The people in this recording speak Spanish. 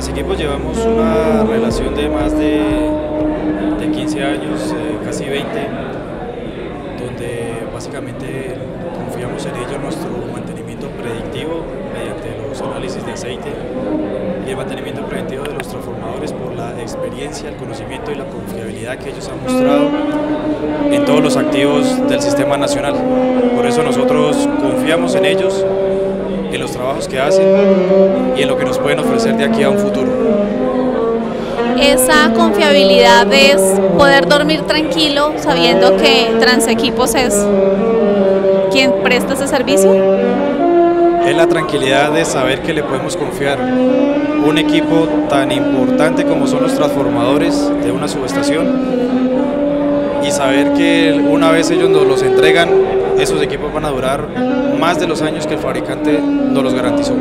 Transequipos llevamos una relación de más de, de 15 años, eh, casi 20, donde básicamente confiamos en ellos nuestro mantenimiento predictivo mediante los análisis de aceite y el mantenimiento preventivo de los transformadores por la experiencia, el conocimiento y la confiabilidad que ellos han mostrado en todos los activos del sistema nacional. Por eso nosotros confiamos en ellos trabajos que hacen y en lo que nos pueden ofrecer de aquí a un futuro. Esa confiabilidad es poder dormir tranquilo sabiendo que Transequipos es quien presta ese servicio. Es la tranquilidad de saber que le podemos confiar un equipo tan importante como son los transformadores de una subestación y saber que una vez ellos nos los entregan, esos equipos van a durar más de los años que el fabricante nos los garantizó.